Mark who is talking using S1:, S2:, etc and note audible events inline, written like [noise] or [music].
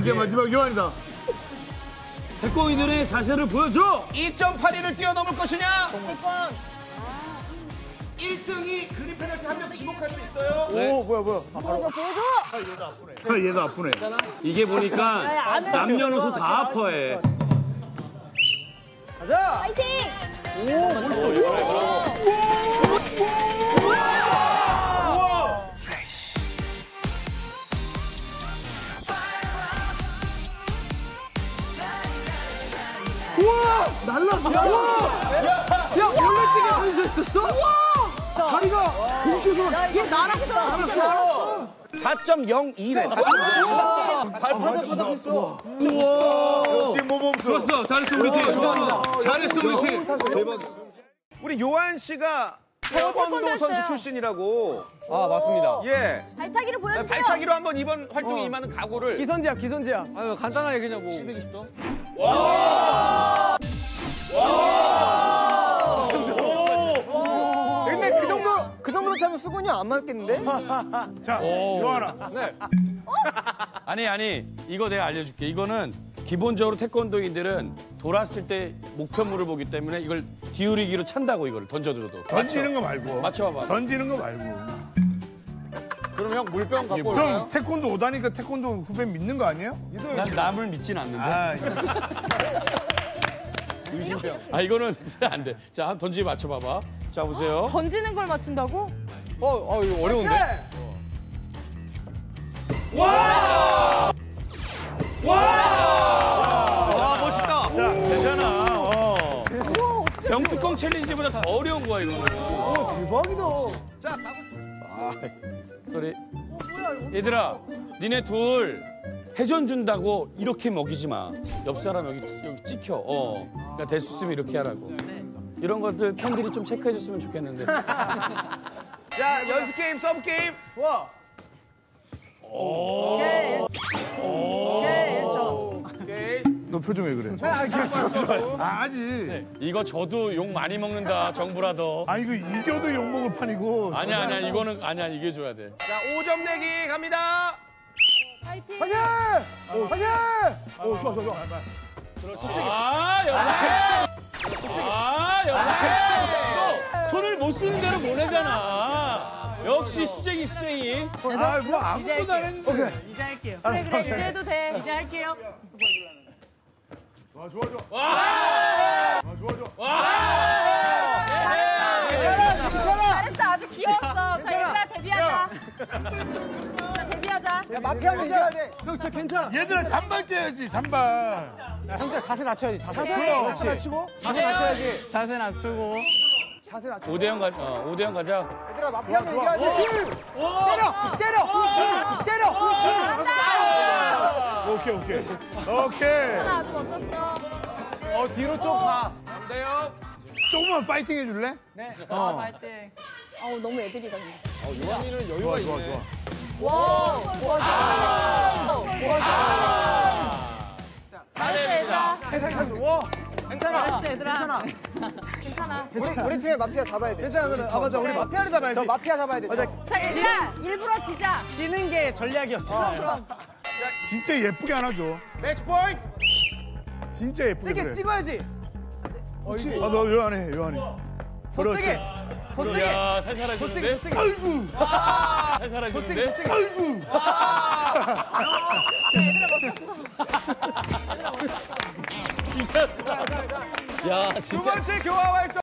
S1: 이제 마지막 요한이다.
S2: 태권이들의 자세를 보여줘.
S3: 2.82를 뛰어넘을 것이냐?
S4: 태권.
S3: 1등이 그린 페널티 한 명 지목할 수 있어요.
S1: 오 뭐야 뭐야.
S4: 보여줘, 보여줘.
S1: 아, 얘도 아프네.
S2: 이게 보니까 남녀노소 다 아파해.
S4: 파이팅! 야, 얘 날았어.
S3: 4.02래.
S1: 역시 모범수.
S2: 좋았어. 잘했어 우리 팀. 잘했어 우리 팀.
S3: 우리 요한 씨가 태권도
S4: 태권도
S3: 선수. 출신이라고.
S5: 아 맞습니다.
S3: 예.
S4: 발차기를 보여주세요.
S3: 발차기로 한번 이번 활동에 임하는 각오를.
S5: 기선제야 기선제야. 아유 간단하게 그냥 뭐. 720도?
S6: 근데 그 정도 그 정도로 타면 수근이 안 맞겠는데?
S1: 자 요한아.
S5: 네.
S2: 아니 아니 이거 내가 알려줄게. 이거는 기본적으로 태권도인들은 돌았을 때 목표물을 보기 때문에 이걸 기울이기로 찬다고 이걸 던져들어도.
S1: 던지는 거 말고.
S2: 맞춰봐봐.
S1: 던지는 거 말고.
S5: 그럼 형 물병 갖고
S1: 형 태권도 오다니까 태권도 후배 믿는 거 아니에요?
S2: 난 남을 믿진 않는데.
S1: 아 [laughs]
S2: 의심병. 아 이거는 [laughs] 안 돼. 자, 한 던지 맞춰 봐봐. 자 보세요.
S4: 던지는 걸 맞춘다고?
S5: 어, 어 이거 어려운데?
S3: 와, 멋있다.
S1: 자 괜찮아. 어.
S2: 병뚜껑 챌린지보다 더 어려운 거야 이거는.
S3: 자,
S2: 아, 소리. 얘들아, 니네 둘 회전 준다고 이렇게 먹이지 마. 옆 사람 여기 여기 찍혀. 어. 그러니까 될 수 있으면 이렇게 하라고. 이런 것들 팬들이 좀 체크해 줬으면 좋겠는데. [laughs]
S3: 자, 연습 게임, 서브 게임.
S1: 너 표정 왜 그래? 아 아 직.
S2: 이거 저도 욕 많이 먹는다, 정부라더.
S1: 아 이거 이겨도 욕 먹을 판이고.
S2: 아니야, 아니야, 이거는 아니야, 이게 줘야 돼.
S3: 자, 5점 내기 갑니다.
S4: 파이팅!
S6: 화이팅! 화이팅! 오 좋아 좋아 좋아.
S2: 아, 여기. 아, 여기. 손을 못 쓰는 대로 보내잖아. 역시 수쟁이, 수쟁이.
S1: 아 뭐 아무것도 안 했는데.
S7: 이제 할게요.
S4: 그래, 그래, 이제 해도 돼.
S7: 이제 할게요.
S1: 와 좋아 좋아. 와 좋아 좋아.
S4: 잘했어, 아주 귀여웠어. 자, 얘들아, 데뷔하자.
S6: 야 마피아 문제라 돼.
S5: 형 진짜 괜찮아.
S1: 얘들아 잔발 떼야지 잔발.
S5: 형자 자세 낮춰야지. 자세.
S1: 그럼.
S6: 자세 낮추고
S5: 자세 낮춰야지. 자세 낮추고.
S6: 자세 낮추고.
S2: 5대0 가자. 어, 5대0 가자.
S6: 얘들아 마피아 면 이겨야 돼. 때려 때려 때려.
S1: 오케이 오케이. 오케이.
S4: 아주 멋졌어.
S5: 어 뒤로 좀 가.
S1: 조금만 파이팅 해줄래?
S4: 어우, 너무 애들이다, 근데.
S5: 요한이는 여유가
S1: 좋아 좋아
S5: 있네.
S1: 좋아.
S4: 와.
S6: 괜찮아. 우리 우리 팀의 마피아 잡아야 돼.
S5: 괜찮아 그래. 아 맞아 우리 마피아를 잡아야지.
S6: 저 마피아 잡아야 돼. 저.
S4: 자, 일부러 지자.
S7: 지는 게 전략이었죠.
S1: 진짜 예쁘게 안아줘.
S3: 매치 포인트.
S1: 진짜 예쁘게.
S6: 세게
S1: 그래.
S6: 찍어야지.
S1: 아너 요한해 요한해.
S6: 더
S1: 그렇지.
S6: 세게. 더 세게.
S2: 야, 살살해주는데?
S1: 아이고
S2: 살살해주는데?
S1: 아이고.
S2: 야,
S3: 두
S2: 진짜.
S3: 번째 교화 활동.